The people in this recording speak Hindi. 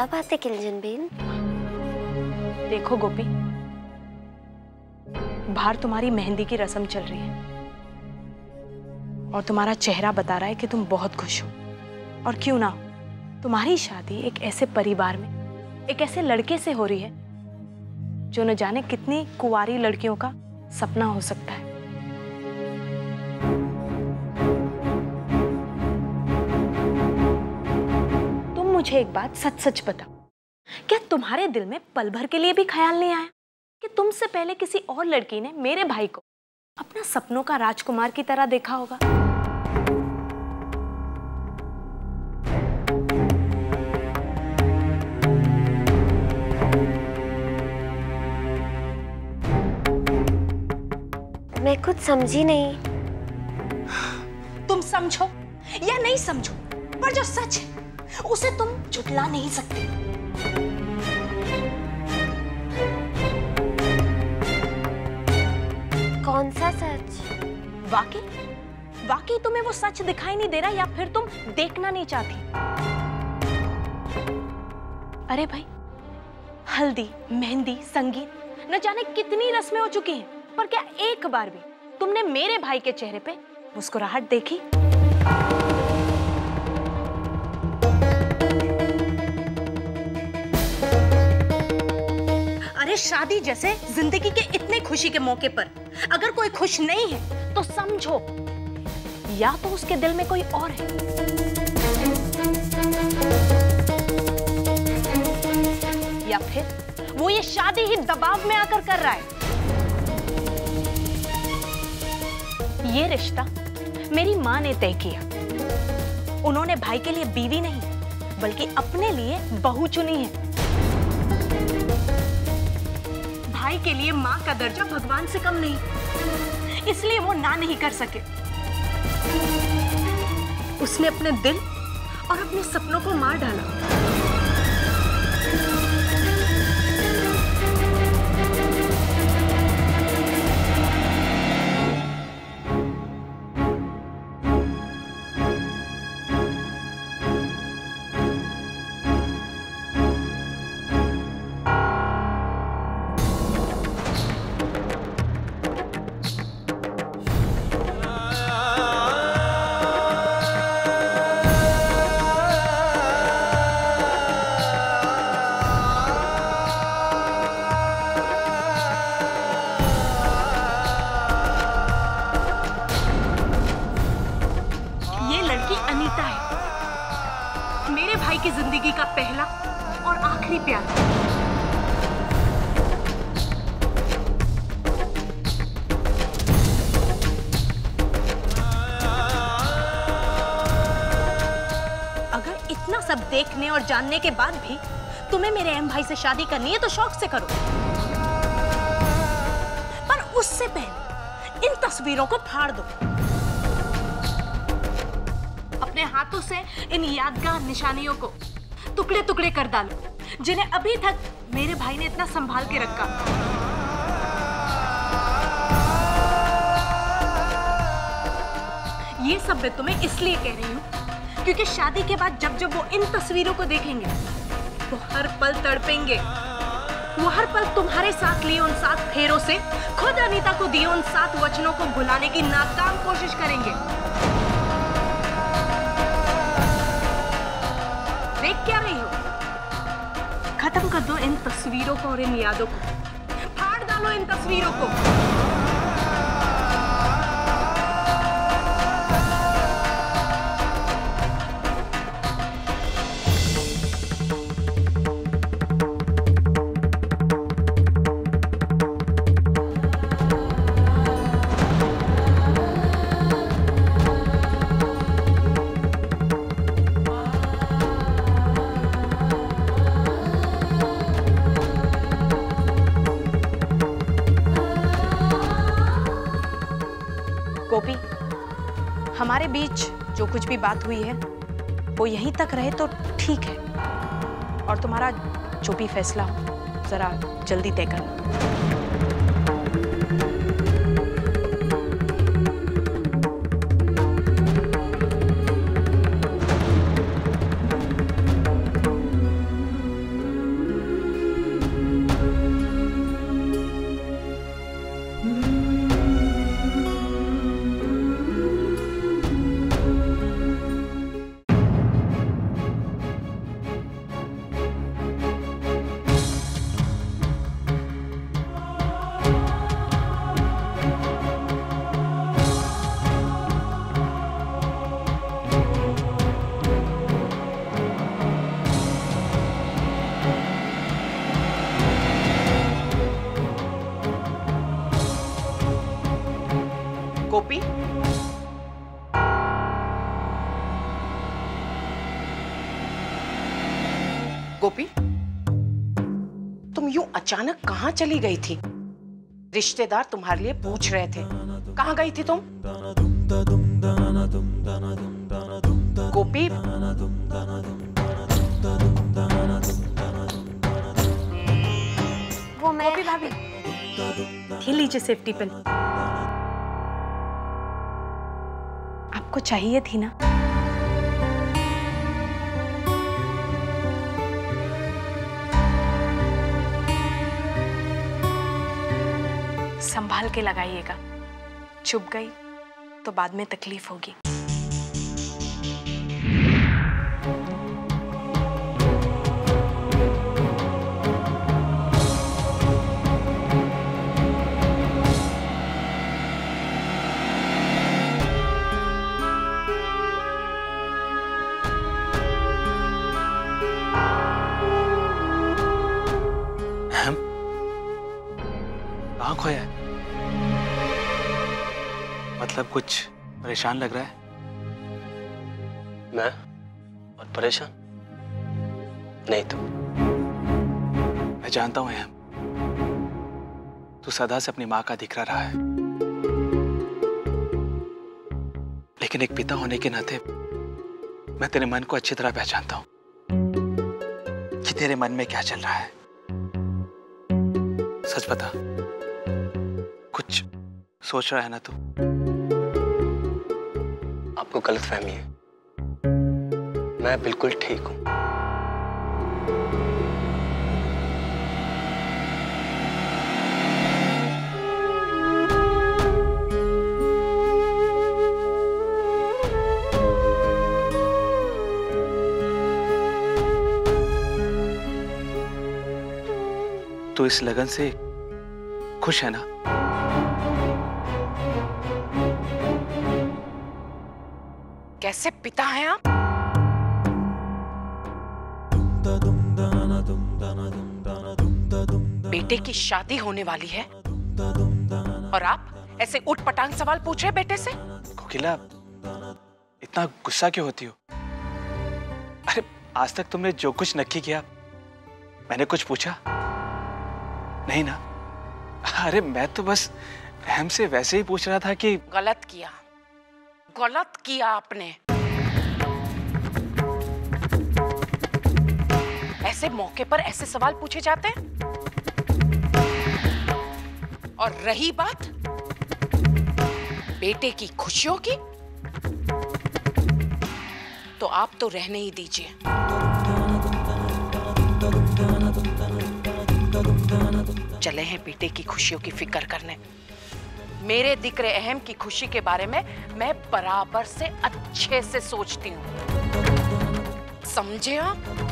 क्या बात है, किलजन बेन? देखो गोपी, बाहर तुम्हारी मेहंदी की रस्म चल रही है। और तुम्हारा चेहरा बता रहा है कि तुम बहुत खुश हो। और क्यों ना, तुम्हारी शादी एक ऐसे परिवार में, एक ऐसे लड़के से हो रही है, जो न जाने कितनी कुंवारी लड़कियों का सपना हो सकता है। मुझे एक बात सच सच बताओ। क्या तुम्हारे दिल में पल भर के लिए भी ख्याल नहीं आया? कि तुमसे पहले किसी और लड़की ने मेरे भाई को अपना सपनों का राजकुमार की तरह देखा होगा? मैं कुछ समझी नहीं। तुम समझो या नहीं समझो पर जो सच है उसे तुम झुटला नहीं सकते। कौन सा सच? वाकई? वाकई तुम्हें वो सच दिखाई नहीं दे रहा या फिर तुम देखना नहीं चाहती? अरे भाई हल्दी मेहंदी संगीत न जाने कितनी रस्में हो चुकी हैं पर क्या एक बार भी तुमने मेरे भाई के चेहरे पे मुस्कुराहट देखी? शादी जैसे ज़िंदगी के इतने खुशी के मौके पर। अगर कोई खुश नहीं है तो समझो, या तो उसके दिल में कोई और है। या फिर वो ये शादी ही दबाव में आकर कर रहा है। ये रिश्ता मेरी माँ ने तय किया। उन्होंने भाई के लिए बीवी नहीं, बल्कि अपने लिए बहू चुनी है। के लिए माँ का दर्जा भगवान से कम नहीं। इसलिए वो ना नहीं कर सके। उसने अपने दिल और अपने सपनों को मार डाला। लड़की है। मेरे भाई की ज़िंदगी का पहला और आखिरी प्यार। अगर इतना सब देखने और जानने के बाद भी तुम्हें मेरे एम भाई से शादी करनी है तो शौक से करो। पर उससे पहले इन तस्वीरों को फाड़ दो। अपने हाथों से इन यादगार निशानियों को टुकड़े टुकड़े कर डालो, जिन्हें अभी तक मेरे भाई ने इतना संभाल के रखा। ये सब मैं तुम्हें इसलिए कह रही हूँ, क्योंकि शादी के बाद जब जब वो इन तस्वीरों को देखेंगे, वो हर पल तड़पेंगे। वो हर पल तुम्हारे साथ लिए उन सात फेरों से, खुद अनीता को दिए उन सात वचनों को भुलाने की नाकाम कोशिश करेंगे। खत्म कर दो इन तस्वीरों को और इन यादों को। फाड़ डालो इन तस्वीरों को। बीच जो कुछ भी बात हुई है, वो यहीं तक रहे तो ठीक है। और तुम्हारा जो भी फैसला हो, जरा जल्दी तय करना। गोपी तुम यूँ अचानक कहाँ चली गई थी? रिश्तेदार तुम्हारे लिए पूछ रहे थे। कहाँ गई थी तुम? गोपी वो मैं गोपी भाभी लीजिए सेफ्टी पिन। आपको चाहिए थी ना? संभाल के लगाइएगा। चुप गई तो बाद में तकलीफ़ होगी। मतलब कुछ परेशान लग रहा है? मैं? और परेशान? नहीं तो। मैं जानता हूँ हम तू सदा से अपनी माँ का दिखरा रहा है। लेकिन एक पिता होने के नाते मैं तेरे मन को अच्छी तरह पहचानता हूँ कि तेरे मन में क्या चल रहा है। सच बता कुछ सोच रहा है ना तू? गलत फहमी है। मैं बिल्कुल ठीक हूँ। तो इस लगन से खुश है ना? कैसे पिता हैं आप? बेटे की शादी होने वाली है। और आप ऐसे उठ पटांग सवाल पूछ रहे बेटे से? कोकिला इतना गुस्सा क्यों होती हो? अरे आज तक तुमने जो कुछ नक्की किया मैंने कुछ पूछा? नहीं ना? अरे मैं तो बस अहम से वैसे ही पूछ रहा था कि गलत किया। गलत किया आपने। ऐसे मौके पर ऐसे सवाल पूछे जाते हैं? और रही बात, बेटे की खुशियों की? तो आप तो रहने ही दीजिए। चले हैं बेटे की खुशियों की फ़िक्र करने। मेरे दिक्र अहम की खुशी के बारे में मैं बराबर से अच्छे से सोचती हूँ। समझे आप?